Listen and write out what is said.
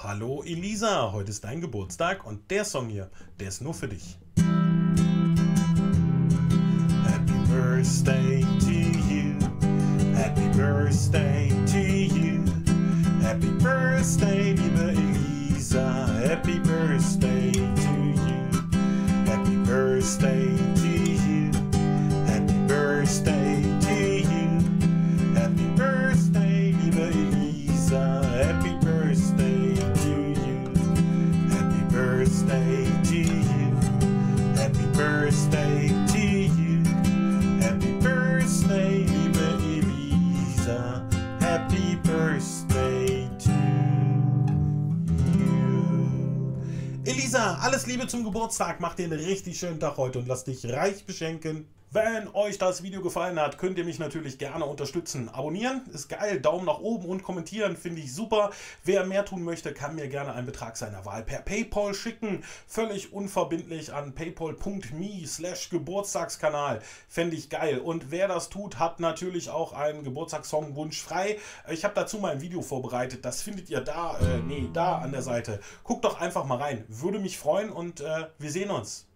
Hallo Elisa, heute ist dein Geburtstag und der Song hier, der ist nur für dich. Happy Birthday to you. Happy Birthday to you. Happy Birthday, liebe Elisa. Happy Birthday to you. Happy Birthday Birthday to you. Happy Birthday to you. Happy Birthday, liebe Elisa. Happy Birthday to you. Elisa, alles Liebe zum Geburtstag. Mach dir einen richtig schönen Tag heute und lass dich reich beschenken. Wenn euch das Video gefallen hat, könnt ihr mich natürlich gerne unterstützen. Abonnieren ist geil, Daumen nach oben und kommentieren finde ich super. Wer mehr tun möchte, kann mir gerne einen Betrag seiner Wahl per Paypal schicken. Völlig unverbindlich an paypal.me slash Geburtstagskanal. Fände ich geil. Und wer das tut, hat natürlich auch einen Geburtstagssongwunsch frei. Ich habe dazu mal ein Video vorbereitet. Das findet ihr da, äh, nee, da an der Seite. Guckt doch einfach mal rein. Würde mich freuen und äh, wir sehen uns.